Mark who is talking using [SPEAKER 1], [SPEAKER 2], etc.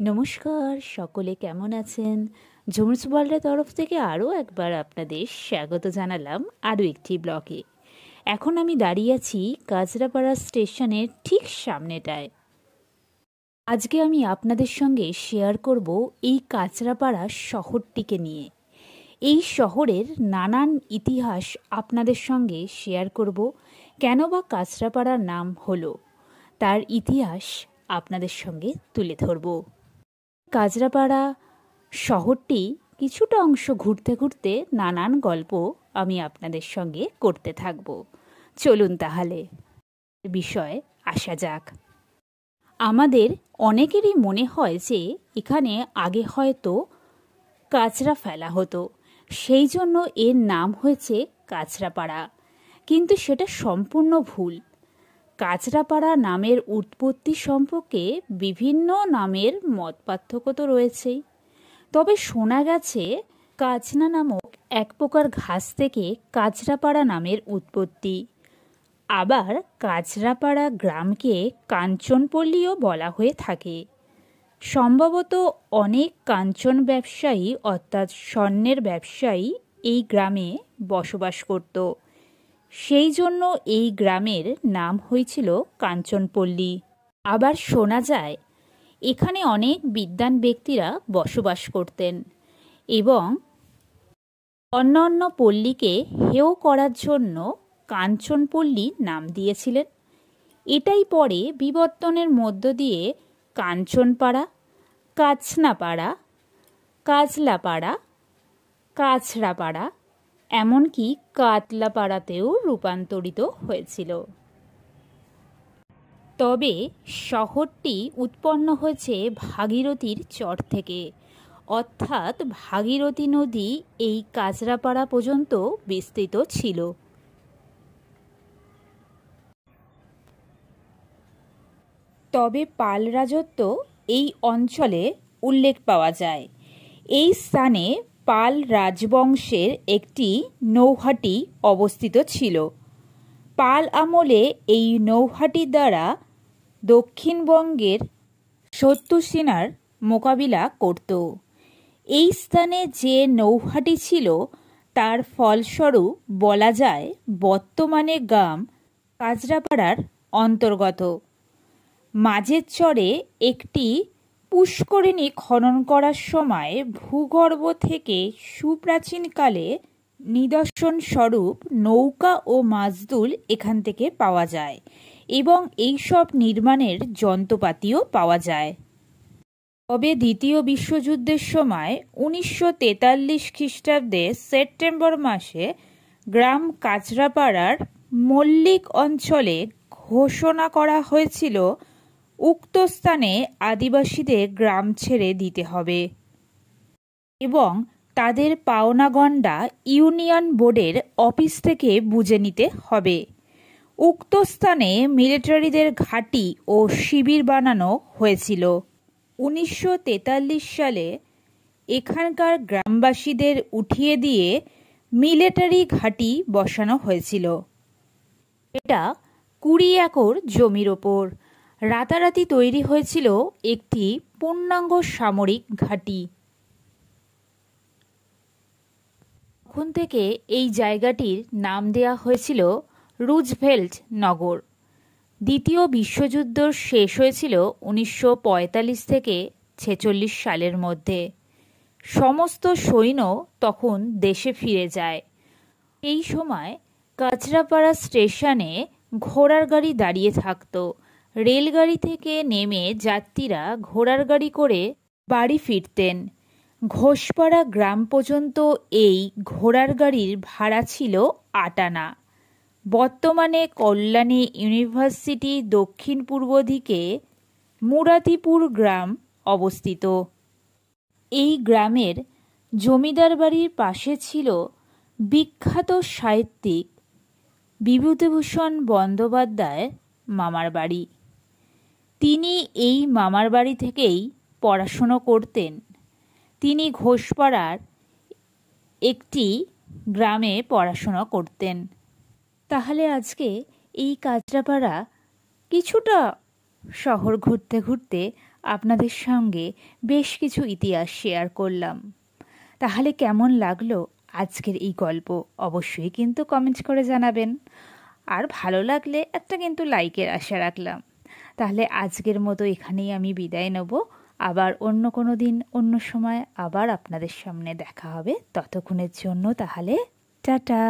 [SPEAKER 1] নমস্কার, সকলে কেমন আছেন? ঝুমুস ওয়ার্ল্ডের তরফ থেকে আরও একবার আপনাদের স্বাগত জানালাম আরও একটি ব্লকে এখন আমি দাঁড়িয়ে আছি কাজরাপাড়া স্টেশনের ঠিক সামনেটায়। আজকে আমি আপনাদের সঙ্গে শেয়ার করব এই কাঁচরাপাড়া শহরটিকে নিয়ে। এই শহরের নানান ইতিহাস আপনাদের সঙ্গে শেয়ার করব, কেন বা কাঁচরাপাড়ার নাম হলো, তার ইতিহাস আপনাদের সঙ্গে তুলে ধরব। কাজরাপাড়া শহরটি কিছুটা অংশ ঘুরতে ঘুরতে নানান গল্প আমি আপনাদের সঙ্গে করতে থাকব। চলুন তাহলে, বিষয়ে আসা যাক। আমাদের অনেকেরই মনে হয় যে এখানে আগে হয়তো কাচরা ফেলা হতো। সেই জন্য এর নাম হয়েছে কাচরাপাড়া কিন্তু সেটা সম্পূর্ণ ভুল। কাচরাপাড়া নামের উৎপত্তি সম্পর্কে বিভিন্ন নামের মত পার্থক্য তো রয়েছেই। তবে শোনা গেছে, কাচনা নামক এক প্রকার ঘাস থেকে কাচরাপাড়া নামের উৎপত্তি। আবার কাচরাপাড়া গ্রামকে কাঞ্চনপল্লীও বলা হয়ে থাকে। সম্ভবত অনেক কাঞ্চন ব্যবসায়ী অর্থাৎ স্বর্ণের ব্যবসায়ী এই গ্রামে বসবাস করত। সেই জন্য এই গ্রামের নাম হয়েছিল কাঞ্চনপল্লী। আবার শোনা যায়, এখানে অনেক বিদ্যান ব্যক্তিরা বসবাস করতেন এবং অন্য অন্য পল্লীকে হেয় করার জন্য কাঞ্চনপল্লী নাম দিয়েছিলেন। এটাই পরে বিবর্তনের মধ্য দিয়ে কাঞ্চনপাড়া, কাছনাপাড়া, কাজলাপাড়া, কাছড়াপাড়া এমনকি কাতলাপাড়াতেও রূপান্তরিত হয়েছিল। তবে শহরটি উৎপন্ন হয়েছে ভাগীরথীর চর থেকে। অর্থাৎ ভাগীরথী নদী এই কাজরাপাড়া পর্যন্ত বিস্তৃত ছিল। তবে পাল রাজত্ব এই অঞ্চলে উল্লেখ পাওয়া যায়। এই স্থানে পাল রাজবংশের একটি নৌহাটি অবস্থিত ছিল। পাল আমলে এই নৌহাটি দ্বারা দক্ষিণবঙ্গের শত্রু সেনার মোকাবিলা করত। এই স্থানে যে নৌহাটি ছিল, তার ফলস্বরূপ বলা যায় বর্তমানে গ্রাম কাজরাপাড়ার অন্তর্গত। মাঝের চরে একটি পুষ্করিণী খনন করার সময় ভূগর্ভ থেকে সুপ্রাচীনকালে নিদর্শন স্বরূপ নৌকা ও মাজদুল এখান থেকে পাওয়া যায় এবং এইসব নির্মাণের যন্ত্রপাতিও পাওয়া যায়। তবে দ্বিতীয় বিশ্বযুদ্ধের সময় উনিশশো তেতাল্লিশ খ্রিস্টাব্দে সেপ্টেম্বর মাসে গ্রাম কাচরাপাড়ার মল্লিক অঞ্চলে ঘোষণা করা হয়েছিল উক্ত স্থানে আদিবাসীদের গ্রাম ছেড়ে দিতে হবে এবং তাদের পাওনাগণ্ডা ইউনিয়ন বোর্ডের অফিস থেকে বুঝে নিতে হবে। উক্ত স্থানে মিলিটারিদের ঘাঁটি ও শিবির বানানো হয়েছিল। উনিশশো তেতাল্লিশ সালে এখানকার গ্রামবাসীদের উঠিয়ে দিয়ে মিলিটারি ঘাঁটি বসানো হয়েছিল। এটা কুড়ি একর জমির ওপর। রাতারাতি তৈরি হয়েছিল একটি পূর্ণাঙ্গ সামরিক ঘাঁটি। তখন থেকে এই জায়গাটির নাম দেয়া হয়েছিল রুজভেল্ট নগর। দ্বিতীয় বিশ্বযুদ্ধ শেষ হয়েছিল উনিশশো পঁয়তাল্লিশ থেকে ছেচল্লিশ সালের মধ্যে। সমস্ত সৈন্য তখন দেশে ফিরে যায়। এই সময় কাচরাপাড়া স্টেশনে ঘোড়ার গাড়ি দাঁড়িয়ে থাকত। রেলগাড়ি থেকে নেমে যাত্রীরা ঘোড়ার গাড়ি করে বাড়ি ফিরতেন। ঘোষপাড়া গ্রাম পর্যন্ত এই ঘোড়ার গাড়ির ভাড়া ছিল আটানা। বর্তমানে কল্যাণী ইউনিভার্সিটি দক্ষিণ পূর্ব দিকে মুরাতিপুর গ্রাম অবস্থিত। এই গ্রামের জমিদার বাড়ির পাশে ছিল বিখ্যাত সাহিত্যিক বিভূতিভূষণ বন্দ্যোপাধ্যায়ের মামার বাড়ি। তিনি এই মামার বাড়ি থেকেই পড়াশুনো করতেন। তিনি ঘোষপাড়ার একটি গ্রামে পড়াশোনা করতেন। তাহলে আজকে এই কাজরাপাড়া কিছুটা শহর ঘুরতে ঘুরতে আপনাদের সঙ্গে বেশ কিছু ইতিহাস শেয়ার করলাম। তাহলে কেমন লাগল আজকের এই গল্প অবশ্যই কিন্তু কমেন্ট করে জানাবেন। আর ভালো লাগলে একটা কিন্তু লাইকের আশা রাখলাম। তাহলে আজকের মতো এখানেই আমি বিদায় নেব। আবার অন্য কোনো দিন, অন্য সময় আবার আপনাদের সামনে দেখা হবে। ততক্ষণের জন্য তাহলে, টাটা!